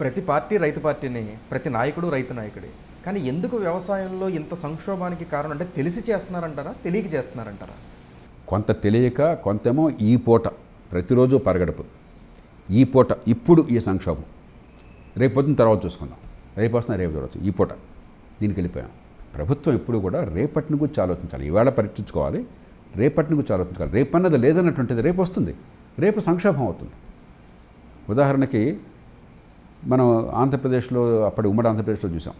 ప్రతి పార్టీ రైతు పార్టీని ప్రతి నాయకుడు రైతు నాయకుడే. కానీ ఎందుకు వ్యవసాయంలో ఇంత సంక్షోభానికి కారణం? అంటే తెలిసి చేస్తున్నారంటారా? తెలియక చేస్తున్నారంటారా? కొంత తెలియక కొంతేమో ఈ పూట ప్రతిరోజు పరగడుపు. ఈ పూట ఇప్పుడు ఈ సంక్షోభం. రేపు పొద్దున తర్వాత చూసుకుందాం. రేపు వస్తున్నా రేపు చూడవచ్చు ఈ పూట. దీనికి వెళ్ళిపోయాం. ప్రభుత్వం ఎప్పుడు కూడా రేపటిని గురించి ఆలోచించాలి. ఈవేళ పరీక్షించుకోవాలి. రేపటిని గురించి ఆలోచించాలి రేపన్నది లేదన్నటువంటిది రేపు వస్తుంది. రేపు సంక్షోభం అవుతుంది. ఉదాహరణకి మనం ఆంధ్రప్రదేశ్లో అప్పటి ఉమ్మడి ఆంధ్రప్రదేశ్లో చూసాం.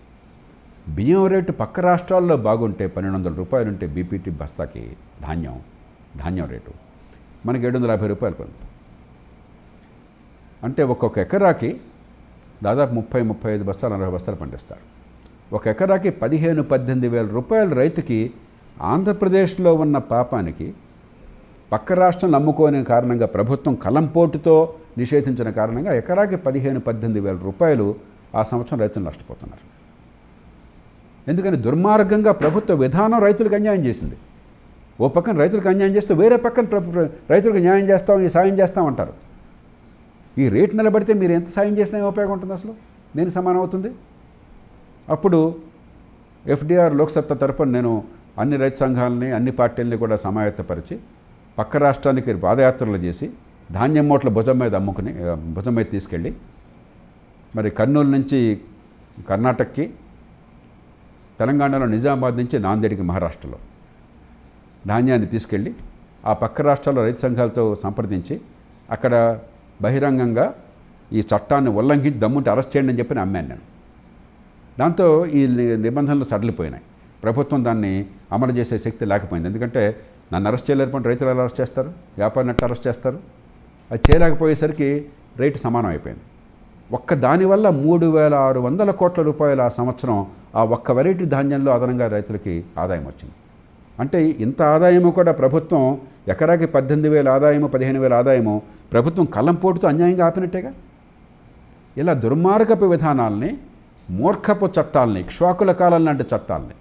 బియ్యం రేటు పక్క రాష్ట్రాల్లో బాగుంటే పన్నెండు వందల రూపాయలు ఉంటే బీపీటీ బస్తాకి ధాన్యం ధాన్యం రేటు. మనకి ఏడు వందల యాభై రూపాయలు కొంత. అంటే ఒక్కొక్క ఎకరాకి దాదాపు ముప్పై ముప్పై ఐదు బస్తాలు నలభై బస్తాలు పండిస్తారు. ఒక ఎకరాకి పదిహేను పద్దెనిమిది వేల రూపాయల రైతుకి ఆంధ్రప్రదేశ్లో ఉన్న పాపానికి పక్క రాష్ట్రం నమ్ముకోని కారణంగా ప్రభుత్వం కలంపోటుతో నిషేధించిన కారణంగా ఎకరాకి పదిహేను పద్దెనిమిది వేల రూపాయలు ఆ సంవత్సరం రైతులు నష్టపోతున్నారు. ఎందుకని దుర్మార్గంగా ప్రభుత్వ విధానం రైతులకు అన్యాయం చేసింది. ఓ పక్కన రైతులకు అన్యాయం చేస్తే వేరే పక్కన రైతులకు న్యాయం చేస్తాం ఈ సాయం చేస్తామంటారు ఈ రేటు నిలబడితే మీరు ఎంత సాయం చేసినా ఉపయోగం ఉంటుంది అసలు? దేనికి సమానం అవుతుంది? అప్పుడు ఎఫ్డీఆర్ లోక్సత్తా తరపున నేను అన్ని రైతు సంఘాలని అన్ని పార్టీలని కూడా సమాయత్తపరిచి పక్క రాష్ట్రానికి పాదయాత్రలు చేసి ధాన్యం మూటలు భుజం మీద అమ్ముకుని భుజం మీద తీసుకెళ్ళి మరి కర్నూలు నుంచి కర్ణాటకకి తెలంగాణలో నిజామాబాద్ నుంచి నాందేడికి మహారాష్ట్రలో ధాన్యాన్ని తీసుకెళ్ళి ఆ పక్క రాష్ట్రాల్లో రైతు సంఘాలతో సంప్రదించి అక్కడ బహిరంగంగా ఈ చట్టాన్ని ఉల్లంఘించి దమ్ముంటే అరెస్ట్ చేయండి అని చెప్పి నేను అమ్మాను నేను. దాంతో ఈ నిబంధనలు సడలిపోయినాయి ప్రభుత్వం దాన్ని అమలు చేసే శక్తి లేకపోయింది. ఎందుకంటే నన్ను అరెస్ట్ చేయలేకపోతే రైతులు ఎలా అరెస్ట్ చేస్తారు? వ్యాపారిని ఎట్లా అరెస్ట్ చేస్తారు? అది చేయలేకపోయేసరికి రేటు సమానం అయిపోయింది. ఒక్క దానివల్ల మూడు వేల ఆరు వందల కోట్ల రూపాయల ఆ సంవత్సరం ఆ ఒక్క వెరైటీ ధాన్యంలో అదనంగా రైతులకి ఆదాయం వచ్చింది. అంటే ఇంత ఆదాయము కూడా ప్రభుత్వం ఎకరాకి పద్దెనిమిది వేల ఆదాయము పదిహేను వేల ఆదాయము ప్రభుత్వం కళ్ళంపోటుతో అన్యాయంగా ఆపినట్టేగా? ఇలా దుర్మార్గపు విధానాల్ని మూర్ఖపు చట్టాలని ఇక్ష్వాకుల కాలం లాంటి చట్టాలని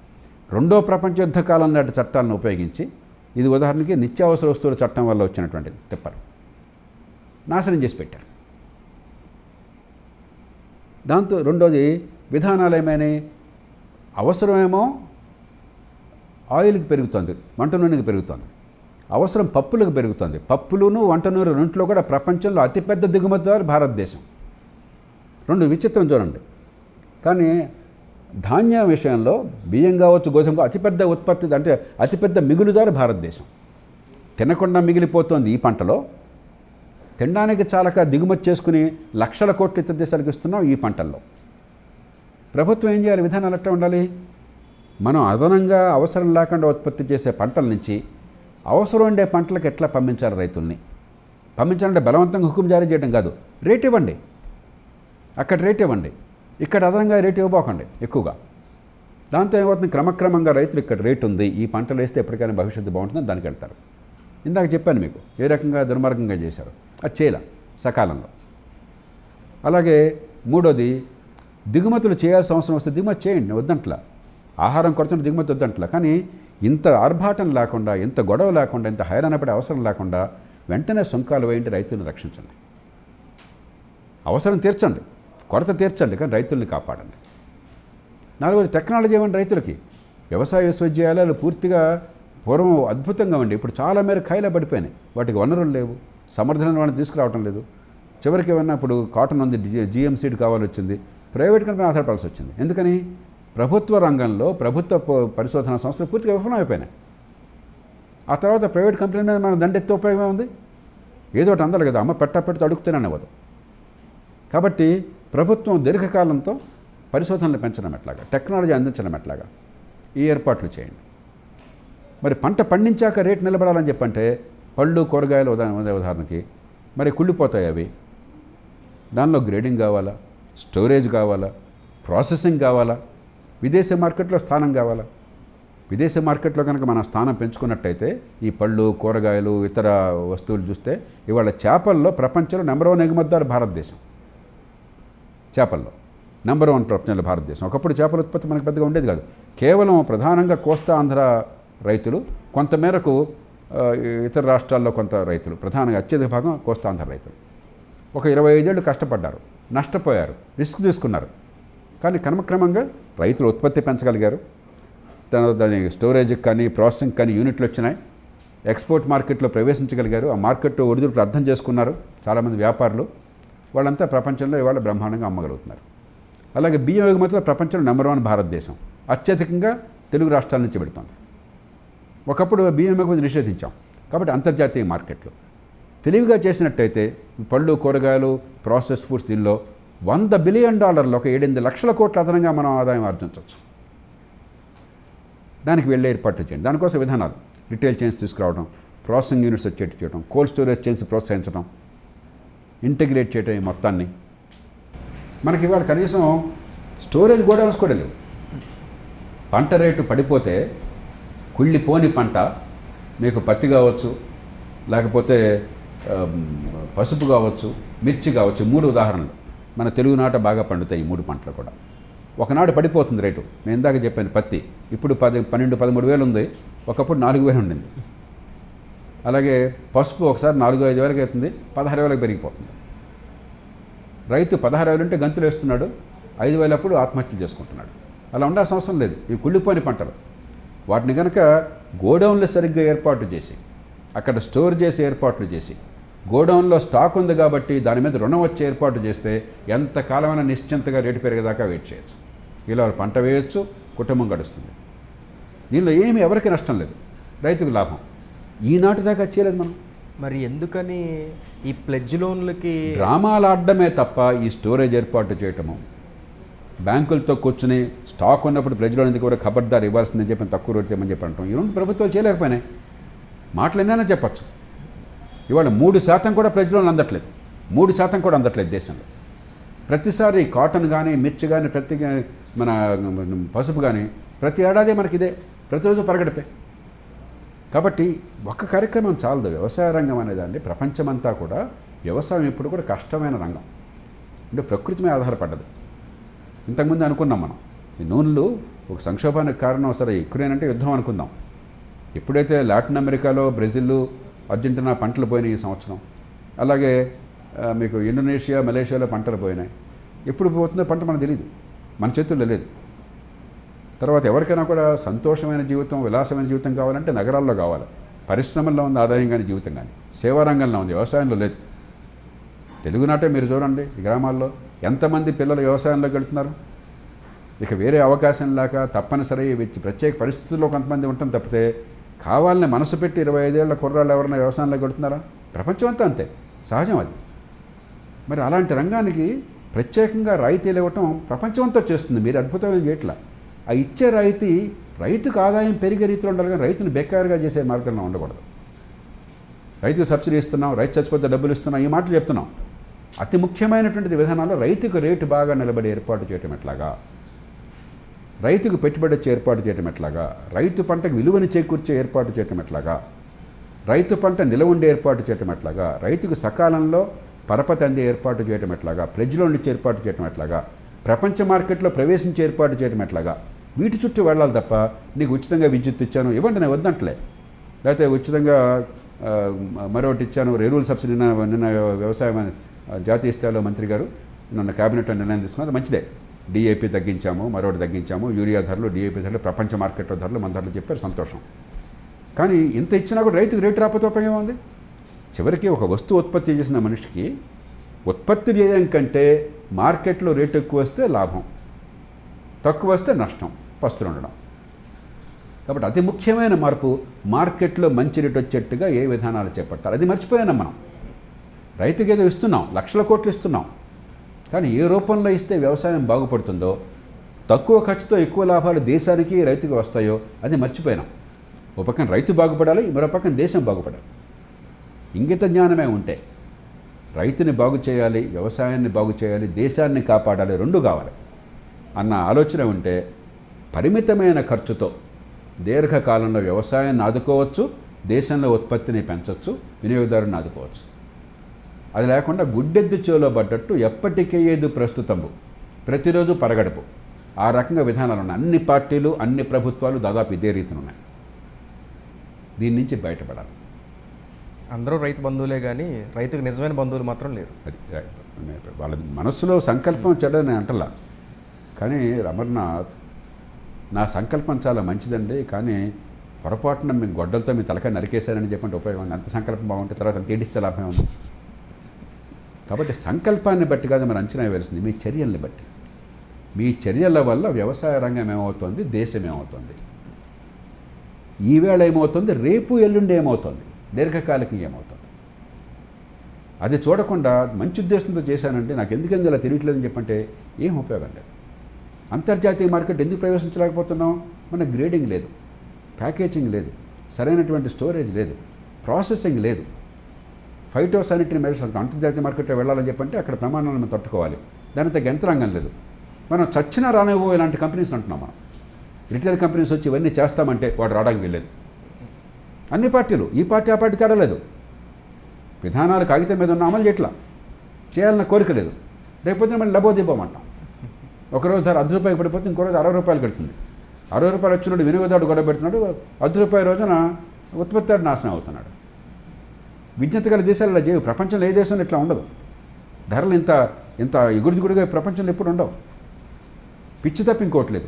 రెండో ప్రపంచ యుద్ధ కాలం లాంటి చట్టాలను ఉపయోగించి ఇది ఉదాహరణకి నిత్యావసర వస్తువుల చట్టం వల్ల వచ్చినటువంటి తిప్పలు నాశనం చేసి పెట్టారు. దాంతో రెండోది విధానాలు ఏమైనాయి అవసరమేమో ఆయిల్కి పెరుగుతుంది వంట నూనెకి పెరుగుతుంది. అవసరం పప్పులకు పెరుగుతుంది. పప్పులును వంట నూనె రెంట్లో కూడా ప్రపంచంలో అతిపెద్ద దిగుమతిదారు భారతదేశం. రెండు విచిత్రం చూడండి. కానీ ధాన్యం విషయంలో బియ్యం కావచ్చు గోధుమ అతిపెద్ద ఉత్పత్తి అంటే అతిపెద్ద మిగులుదారు భారతదేశం. తినకుండా మిగిలిపోతుంది ఈ పంటలో. తినడానికి చాలక దిగుమతి చేసుకుని లక్షల కోట్లు ఇతర దేశాలకు ఇస్తున్నాం ఈ పంటల్లో. ప్రభుత్వం ఏం చేయాలి? విధానాలు ఎట్లా ఉండాలి? మనం అదనంగా అవసరం లేకుండా ఉత్పత్తి చేసే పంటల నుంచి అవసరం ఉండే పంటలకు ఎట్లా పంపించాలి రైతుల్ని? పంపించాలంటే బలవంతంగా హుకుం జారీ చేయడం కాదు. రేట్ ఇవ్వండి. అక్కడ రేట్ ఇవ్వండి. ఇక్కడ అదనంగా రేటు ఇవ్వబోకండి ఎక్కువగా. దాంతో ఏమవుతుంది? క్రమక్రమంగా రైతులు ఇక్కడ రేటు ఉంది ఈ పంటలు వేస్తే ఎప్పటికైనా భవిష్యత్తు బాగుంటుందని దానికి వెళ్తారు. ఇందాక చెప్పాను మీకు ఏ రకంగా దుర్మార్గంగా చేశారు? అది చేయల సకాలంలో. అలాగే మూడోది దిగుమతులు చేయాల్సిన అవసరం వస్తే దిగుమతి చేయండి వద్దంట్లా. ఆహారం కొరత దిగుమతి వద్దంట్లా. కానీ ఇంత ఆర్భాటం లేకుండా ఇంత గొడవ లేకుండా ఇంత హైరాణపడే అవసరం లేకుండా వెంటనే సుంకాలు వేయండి రైతులను రక్షించండి. అవసరం తీర్చండి. కొరత తీర్చండి కానీ రైతుల్ని కాపాడండి. నాలుగోది టెక్నాలజీ ఇవ్వండి రైతులకి. వ్యవసాయ విశ్వవిద్యాలయాలు పూర్తిగా పూర్వం అద్భుతంగా ఉండి ఇప్పుడు చాలా మేర ఖాయిలా పడిపోయినాయి. వాటికి వనరులు లేవు సమర్థన వాళ్ళని తీసుకురావటం లేదు. చివరికి ఏమన్నా ఇప్పుడు కాటన్ ఉంది జిఎం సీడ్ కావాల్సి వచ్చింది ప్రైవేట్ కంపెనీ ఆధారపడాల్సి వచ్చింది. ఎందుకని? ప్రభుత్వ రంగంలో ప్రభుత్వ ప- పరిశోధన సంస్థలు పూర్తిగా విఫలమైపోయినాయి. ఆ తర్వాత ప్రైవేట్ కంపెనీల మీద మనం దండెత్తే ఉపయోగమే ఉంది ఏదో ఒకటి అందాలి కదా అమ్మ పెట్ట పెడితే అడుగుతున్నాను అవ్వదు కాబట్టి ప్రభుత్వం దీర్ఘకాలంతో పరిశోధనలు పెంచడం ఎట్లాగా? టెక్నాలజీ అందించడం ఎట్లాగా? ఈ ఏర్పాట్లు చేయండి. మరి పంట పండించాక రేటు నిలబడాలని చెప్పంటే పళ్ళు కూరగాయలు ఉదాహరణ ఉదాహరణకి మరి కుళ్ళిపోతాయి అవి. దానిలో గ్రేడింగ్ కావాలా? స్టోరేజ్ కావాలా? ప్రాసెసింగ్ కావాలా? విదేశీ మార్కెట్లో స్థానం కావాలా? విదేశీ మార్కెట్లో కనుక మన స్థానం పెంచుకున్నట్టయితే ఈ పళ్ళు కూరగాయలు ఇతర వస్తువులు చూస్తే ఇవాళ చేపల్లో ప్రపంచంలో నెంబర్ వన్ ఎగుమతిదారు భారతదేశం. చేపల్లో. నెంబర్ వన్ ప్రపంచంలో భారతదేశం. ఒకప్పుడు చేపల ఉత్పత్తి మనకు పెద్దగా ఉండేది కాదు. కేవలం ప్రధానంగా కోస్తా ఆంధ్ర రైతులు కొంతమేరకు ఇతర రాష్ట్రాల్లో కొంత రైతులు ప్రధానంగా అత్యధిక భాగం కోస్తా ఆంధ్ర రైతులు. ఒక ఇరవై ఐదేళ్ళు కష్టపడ్డారు నష్టపోయారు రిస్క్ తీసుకున్నారు. కానీ క్రమక్రమంగా రైతులు ఉత్పత్తి పెంచగలిగారు. దాని దాని స్టోరేజ్కి కానీ ప్రాసెసింగ్ కానీ యూనిట్లు వచ్చినాయి. ఎక్స్పోర్ట్ మార్కెట్లో ప్రవేశించగలిగారు. ఆ మార్కెట్ ఒడిదుడుకులు అర్థం చేసుకున్నారు. చాలామంది వ్యాపారులు వాళ్ళంతా ప్రపంచంలో ఇవాళ బ్రహ్మాండంగా అమ్మగలుగుతున్నారు. అలాగే బియ్యం ఎగుమతిలో ప్రపంచంలో నెంబర్ వన్ భారతదేశం. అత్యధికంగా తెలుగు రాష్ట్రాల నుంచి పెడుతుంది ఒకప్పుడు బియ్యం ఎగుమతి నిషేధించాం. కాబట్టి అంతర్జాతీయ మార్కెట్లు. తెలివిగా చేసినట్టయితే పళ్ళు కూరగాయలు ప్రాసెస్ ఫుడ్స్ దీనిలో వంద బిలియన్ డాలర్లు ఒక ఏడెనిమిది లక్షల కోట్ల అదనంగా మనం ఆదాయం ఆర్జించవచ్చు. దానికి వెళ్ళే ఏర్పాట్లు చేయండి. దానికోసం విధానాలు. రిటైల్ చైన్స్ తీసుకురావడం ప్రాసెసింగ్ యూనిట్స్ వచ్చేట్టు చేయడం కోల్డ్ స్టోరేజ్ చైన్స్ ప్రోత్సహించడం ఇంటిగ్రేట్ చేయడం ఈ మొత్తాన్ని. మనకి ఇవాళ కనీసం స్టోరేజ్ గోడౌన్స్ కూడా లేవు. పంట రేటు పడిపోతే కుళ్ళిపోని పంట మీకు పత్తి కావచ్చు లేకపోతే పసుపు కావచ్చు మిర్చి కావచ్చు మూడు ఉదాహరణలు. మన తెలుగు నాట బాగా పండుతాయి ఈ మూడు పంటలు కూడా. ఒకనాడు పడిపోతుంది రేటు. నేను ఇందాక చెప్పాను పత్తి. ఇప్పుడు పది పన్నెండు పదమూడు వేలు ఉంది. ఒకప్పుడు నాలుగు వేలు ఉండింది. అలాగే పసుపు ఒకసారి నాలుగు ఐదు వేలకు అవుతుంది పదహారు వేలకు పెరిగిపోతుంది. రైతు పదహారు వేలు ఉంటే గంతులు వేస్తున్నాడు ఐదు వేలప్పుడు ఆత్మహత్యలు చేసుకుంటున్నాడు. అలా ఉండాల్సిన అవసరం లేదు ఇవి కుళ్ళిపోయిన పంటలు. వాటిని కనుక గోడౌన్లు సరిగ్గా ఏర్పాటు చేసి అక్కడ స్టోర్ చేసి ఏర్పాట్లు చేసి గోడౌన్లో స్టాక్ ఉంది కాబట్టి దాని మీద రుణం వచ్చే ఏర్పాటు చేస్తే ఎంత కాలమైనా నిశ్చింతగా రేటు పెరిగేదాకా వెయిట్ చేయొచ్చు. ఇలా పంట వేయొచ్చు కుటుంబం గడుస్తుంది. దీనిలో ఏమీ ఎవరికి నష్టం లేదు రైతుకు లాభం. ఈనాటి దాకా చేయలేదు మనం. మరి ఎందుకని ఈ ప్లెడ్జ్ లోన్లకి డ్రామాలు ఆడడమే తప్ప ఈ స్టోరేజ్ ఏర్పాటు చేయటము. బ్యాంకులతో కూర్చుని స్టాక్ ఉన్నప్పుడు ప్రజలు ఎందుకు కూడా ఖబర్దార్ ఇవ్వాల్సిందని చెప్పి తక్కువ రేటు చేయమని చెప్పి అంటాం ఈ రెండు ప్రభుత్వాలు చేయలేకపోయినాయి. మాటలు ఎన్నైనా చెప్పచ్చు. ఇవాళ మూడు శాతం కూడా ప్రజలు అందట్లేదు. మూడు శాతం కూడా అందట్లేదు దేశంలో. ప్రతిసారి కాటన్ కానీ మిర్చి కానీ ప్రతి మన పసుపు కానీ ప్రతి ఏడాది మనకి ఇదే ప్రతిరోజు పరగడిపే. కాబట్టి ఒక కార్యక్రమం చాలదు. వ్యవసాయ రంగం అనేదాన్ని ప్రపంచమంతా కూడా వ్యవసాయం ఎప్పుడు కూడా కష్టమైన రంగం. అంటే ప్రకృతి మీద ఆధారపడ్డది. ఇంతకుముందు అనుకున్నాం మనం. ఈ నూనెలు ఒక సంక్షోభానికి కారణం సరే యుక్రెయిన్ యుద్ధం అనుకుందాం. ఎప్పుడైతే లాటిన్ అమెరికాలో బ్రెజిల్ అర్జెంటీనా పంటలు పోయినాయి ఈ సంవత్సరం. అలాగే మీకు ఇండోనేషియా మలేషియాలో పంటలు పోయినాయి. ఎప్పుడు పోతుందో పంట మనకు తెలియదు మన చేతుల్లో లేదు. తర్వాత ఎవరికైనా కూడా సంతోషమైన జీవితం విలాసమైన జీవితం కావాలంటే నగరాల్లో కావాలి. పరిశ్రమల్లో ఉంది ఆదాయం కానీ జీవితం కానీ. సేవారంగంలో ఉంది వ్యవసాయంలో లేదు. తెలుగునాటే మీరు చూడండి గ్రామాల్లో ఎంతమంది పిల్లలు వ్యవసాయంలోకి వెళ్తున్నారు? ఇక వేరే అవకాశం లేక తప్పనిసరి వచ్చి ప్రత్యేక పరిస్థితుల్లో కొంతమంది ఉండటం తప్పితే కావాలని మనసు పెట్టి ఇరవై ఐదేళ్ళ కుర్రాళ్ళు ఎవరైనా వ్యవసాయంలోకి వెళ్తున్నారా? ప్రపంచం అంతా. అంతే సహజం అది. మరి అలాంటి రంగానికి ప్రత్యేకంగా రాయితీలు ఇవ్వటం ప్రపంచమంతా చేస్తుంది. మీరు అద్భుతమైన చేయట్లా ఆ ఇచ్చే రైతు రైతుకు ఆదాయం పెరిగే రీతిలో ఉండాలి కానీ రైతును బెక్కారుగా చేసే మార్గంలో ఉండకూడదు. రైతుకు సబ్సిడీ ఇస్తున్నాం రైతు చచ్చిపోతే డబ్బులు ఇస్తున్నాం ఈ మాటలు చెప్తున్నాం. అతి ముఖ్యమైనటువంటి విధానాల్లో రైతుకు రేటు బాగా నిలబడి ఏర్పాటు చేయటం ఎట్లాగా? రైతుకు పెట్టుబడి వచ్చే ఏర్పాటు చేయటం ఎట్లాగా? రైతు పంటకు విలువను చేకూర్చే ఏర్పాటు చేయటం ఎట్లాగా? రైతు పంట నిలవ ఉండే ఏర్పాటు చేయటం ఎట్లాగా? రైతుకు సకాలంలో పరపతి అందే ఏర్పాటు చేయటం ఎట్లాగా? ఫ్రిడ్జ్లో నుంచి ఏర్పాటు చేయటం ఎట్లాగా? ప్రపంచ మార్కెట్లో ప్రవేశించే ఏర్పాటు చేయటం ఎట్లాగా? వీటి చుట్టూ వెళ్ళాలి తప్ప నీకు ఉచితంగా విద్యుత్ ఇచ్చాను ఇవ్వండి నేను వద్దంటలే. లేకపోతే ఉచితంగా మరొకటి ఇచ్చాను ఎరువుల సబ్సిడీ నిన్న నిన్న వ్యవసాయ జాతీయ స్థాయిలో మంత్రి గారు నిన్న క్యాబినెట్లో నిర్ణయం తీసుకున్నది మంచిదే. డిఏపి తగ్గించాము మరొకటి తగ్గించాము యూరియా ధరలు డిఏపి ధరలు ప్రపంచ మార్కెట్లో ధరలు మన ధరలు చెప్పారు సంతోషం. కానీ ఇంత ఇచ్చినా కూడా రైతుకు రేటు రాకపోతే ఉపయోగం ఉంది చివరికి ఒక వస్తువు ఉత్పత్తి చేసిన మనిషికి ఉత్పత్తి చేయడం కంటే మార్కెట్లో రేటు ఎక్కువ వస్తే లాభం. తక్కువ వస్తే నష్టం పస్తులు ఉండడం. కాబట్టి అతి ముఖ్యమైన మార్పు మార్కెట్లో మంచి రేటు వచ్చేట్టుగా ఏ విధానాలు చేపట్టాలి? అది మర్చిపోయాను మనం. రైతుకి ఏదో ఇస్తున్నాం లక్షల కోట్లు ఇస్తున్నాం. కానీ ఏ రూపంలో ఇస్తే వ్యవసాయం బాగుపడుతుందో తక్కువ ఖర్చుతో ఎక్కువ లాభాలు దేశానికి రైతుకి వస్తాయో అది మర్చిపోయినాం. ఒక పక్కన రైతు బాగుపడాలి మరో పక్కన దేశం బాగుపడాలి. ఇంగిత జ్ఞానమే ఉంటే రైతుని బాగు చేయాలి వ్యవసాయాన్ని బాగు చేయాలి దేశాన్ని కాపాడాలి రెండు కావాలి. అన్న ఆలోచన ఉంటే పరిమితమైన ఖర్చుతో దీర్ఘకాలంలో వ్యవసాయాన్ని ఆదుకోవచ్చు దేశంలో ఉత్పత్తిని పెంచవచ్చు వినియోగదారుని ఆదుకోవచ్చు అది లేకుండా గుడ్డెద్దు చెవులో పడ్డట్టు ఎప్పటికేయేదు ప్రస్తుతంబు. ప్రతిరోజు పరగడుపు. ఆ రకంగా విధానాలు ఉన్నాయి. అన్ని పార్టీలు అన్ని ప్రభుత్వాలు దాదాపు ఇదే రీతిన ఉన్నాయి దీని నుంచి బయటపడాలి. అందరూ రైతు బంధువులే కానీ రైతుకు నిజమైన బంధువులు మాత్రం లేరు. అది వాళ్ళ మనస్సులో సంకల్పం చెడ్డని అంటలా. కానీ అమర్నాథ్ నా సంకల్పం చాలా మంచిదండి కానీ పొరపాటున మేము గొడ్డలతో మీ తలకాయ నరికేశారని చెప్పంటే ఉపయోగం. ఉంది అంత సంకల్పం బాగుంటే తర్వాత అంత ఏడిస్తే లాభం ఉంది కాబట్టి సంకల్పాన్ని బట్టి కాదు మన అంచనా వేయాల్సింది మీ చర్యల్ని బట్టి. మీ చర్యల వల్ల వ్యవసాయ రంగం ఏమవుతుంది దేశం ఏమవుతుంది? ఈవేళ ఏమవుతుంది రేపు ఎల్లుండి ఏమవుతుంది దీర్ఘకాలికం ఏమవుతుంది? అది చూడకుండా మంచి ఉద్దేశంతో చేశానంటే నాకు ఎందుకంది ఇలా తెలియట్లేదని చెప్పంటే ఏం ఉపయోగం లేదు. అంతర్జాతీయ మార్కెట్ ఎందుకు ప్రవేశించలేకపోతున్నాం? మన గ్రేడింగ్ లేదు. ప్యాకేజింగ్ లేదు. సరైనటువంటి స్టోరేజ్ లేదు. ప్రాసెసింగ్ లేదు. ఫైటో శానిటరీ మెజర్స్ అంతర్జాతీయ మార్కెట్లో వెళ్ళాలని చెప్పంటే అక్కడ ప్రమాణాలను మనం తట్టుకోవాలి. దాని తగ్గ యంత్రాంగం లేదు. మనం చచ్చినా రానివ్వో ఇలాంటి కంపెనీస్ అంటున్నాం మనం. రిటైల్ కంపెనీస్ వచ్చి ఇవన్నీ చేస్తామంటే వాడు రావడానికి వెళ్ళేది అన్ని పార్టీలు ఈ పార్టీ ఆ పార్టీ తేడలేదు. విధానాలు కాగితం మీద ఉన్న అమలు చేయట్లా. చేయాలన్న కోరిక లేదు. రేపొద్దున మళ్ళీ లబోదిబ్బమంటాం ఒకరోజు ధర అర్ధ రూపాయలు పడిపోతే ఇంకో రోజు అరవై రూపాయలు కడుతుంది. అరవై రూపాయలు వచ్చినప్పుడు వినియోగదారుడు గొడవ పెడుతున్నాడు అర్ధ రూపాయల రోజున ఉత్పత్తిదారుడు నాశనం అవుతున్నాడు. విజ్ఞత గల దేశాలు ఇలా చేయవు. ప్రపంచంలో ఏ దేశంలో ఇట్లా ఉండదు. ధరలు ఇంత ఇంత ఎగురుదిగుడుగా ప్రపంచంలో ఎప్పుడు ఉండవు. పిచ్చి తప్ప ఇంకోటి లేదు.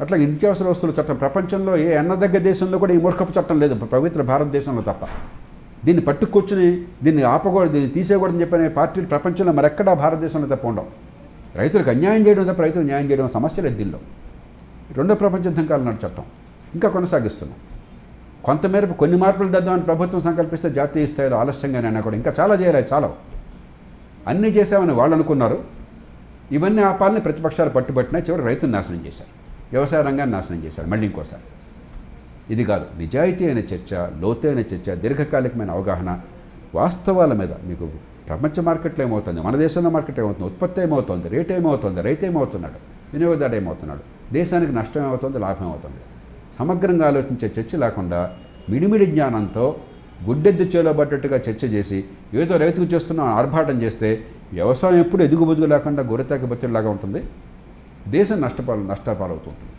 అట్లా నిత్యావసర వస్తువుల చట్టం ప్రపంచంలో ఏ అన్నదగ్గ దేశంలో కూడా ఈ మూర్ఖపు చట్టం లేదు. పవిత్ర భారతదేశంలో తప్ప. దీన్ని పట్టుకొచ్చుని దీన్ని ఆపకూడదు దీన్ని తీసేయకూడదని చెప్పిన పార్టీలు ప్రపంచంలో మరెక్కడా భారతదేశంలో తప్ప ఉండవు. రైతులకు అన్యాయం చేయడం తప్ప రైతులు న్యాయం చేయడం సమస్య లేదు దీనిలో. రెండో ప్రపంచ యుద్ధం కాలం నాటి చట్టం. ఇంకా కొనసాగిస్తున్నాం. కొంతమేరకు కొన్ని మార్పులు తెద్దామని ప్రభుత్వం సంకల్పిస్తే జాతీయ స్థాయిలో ఆలస్యంగానే అయినా కూడా ఇంకా చాలా చేయాలి చాలా అన్నీ చేసామని వాళ్ళు అనుకున్నారు. ఇవన్నీ ఆపాలని ప్రతిపక్షాలు పట్టుబట్టినాయి చివరి రైతును నాశనం చేశారు. వ్యవసాయ రంగాన్ని నాశనం చేశారు మళ్ళీ ఇంకోసారి. ఇది కాదు నిజాయితీ అయిన చర్చ లోతైన చర్చ దీర్ఘకాలికమైన అవగాహన వాస్తవాల మీద మీకు ప్రపంచ మార్కెట్లో ఏమవుతుంది? మన దేశంలో మార్కెట్ ఏమవుతుంది? ఉత్పత్తి ఏమవుతుంది? రేట్ ఏమవుతుంది? రైతు ఏమవుతున్నాడు? వినియోగదారుడు ఏమవుతున్నాడు? దేశానికి నష్టం ఏమవుతుంది? లాభం ఏమవుతుంది? సమగ్రంగా ఆలోచించే చర్చ లేకుండా మిడిమిడి జ్ఞానంతో గుడ్డెద్దు చేలోబట్టట్టుగా చర్చ చేసి ఏదో రైతుకు చేస్తున్న ఆర్భాటం చేస్తే వ్యవసాయం ఎప్పుడు ఎదుగుబొదుగు లేకుండా గొర్రెతాకి బతిలాగా ఉంటుంది. దేశం నష్టపాలు నష్టపాలవుతుంటుంది